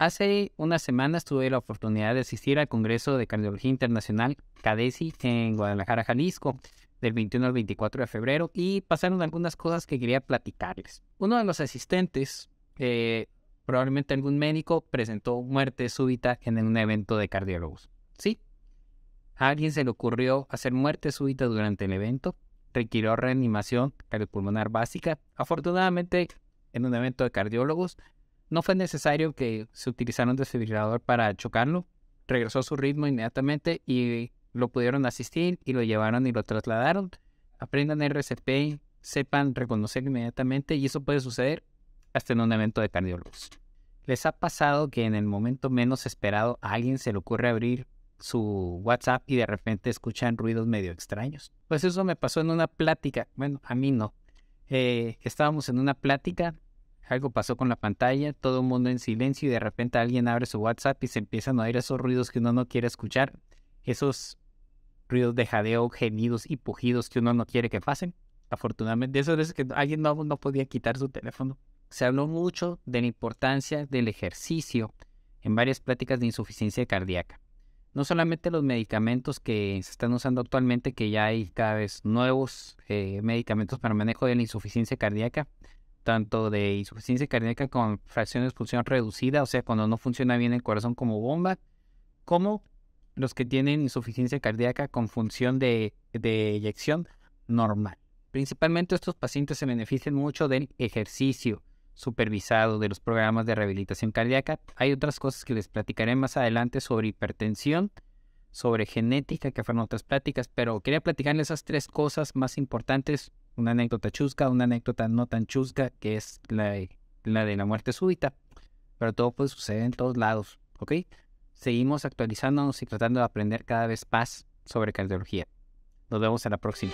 Hace unas semanas tuve la oportunidad de asistir al Congreso de Cardiología Internacional CADESI en Guadalajara, Jalisco, del 21 al 24 de febrero, y pasaron algunas cosas que quería platicarles. Uno de los asistentes, eh, probablemente algún médico, presentó muerte súbita en un evento de cardiólogos. Sí, a alguien se le ocurrió hacer muerte súbita durante el evento, requirió reanimación cardiopulmonar básica. Afortunadamente, en un evento de cardiólogos, no fue necesario que se utilizara un desfibrilador para chocarlo. Regresó a su ritmo inmediatamente y lo pudieron asistir y lo llevaron y lo trasladaron. Aprendan RCP, sepan reconocer inmediatamente y eso puede suceder hasta en un evento de cardiólogos. ¿Les ha pasado que en el momento menos esperado a alguien se le ocurre abrir su WhatsApp y de repente escuchan ruidos medio extraños? Pues eso me pasó en una plática. Bueno, a mí no. Eh, estábamos en una plática algo pasó con la pantalla, todo el mundo en silencio y de repente alguien abre su WhatsApp y se empiezan a oír esos ruidos que uno no quiere escuchar, esos ruidos de jadeo, gemidos y pujidos que uno no quiere que pasen. Afortunadamente, eso es que alguien no, podía quitar su teléfono. Se habló mucho de la importancia del ejercicio en varias pláticas de insuficiencia cardíaca. No solamente los medicamentos que se están usando actualmente, que ya hay cada vez nuevos eh, medicamentos para manejo de la insuficiencia cardíaca, tanto de insuficiencia cardíaca con fracción de expulsión reducida, o sea, cuando no funciona bien el corazón como bomba, como los que tienen insuficiencia cardíaca con función de, de eyección normal. Principalmente estos pacientes se benefician mucho del ejercicio supervisado de los programas de rehabilitación cardíaca. Hay otras cosas que les platicaré más adelante sobre hipertensión, sobre genética, que fueron otras pláticas, pero quería platicarles esas tres cosas más importantes una anécdota chusca, una anécdota no tan chusca, que es la, de la muerte súbita. Pero todo puede suceder en todos lados, ¿ok? Seguimos actualizándonos y tratando de aprender cada vez más sobre cardiología. Nos vemos en la próxima.